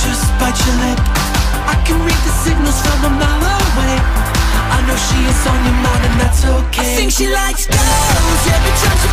Just bite your lip. I can read the signals from a mile away. I know she is on your mind and that's okay. I think she likes girls. Every time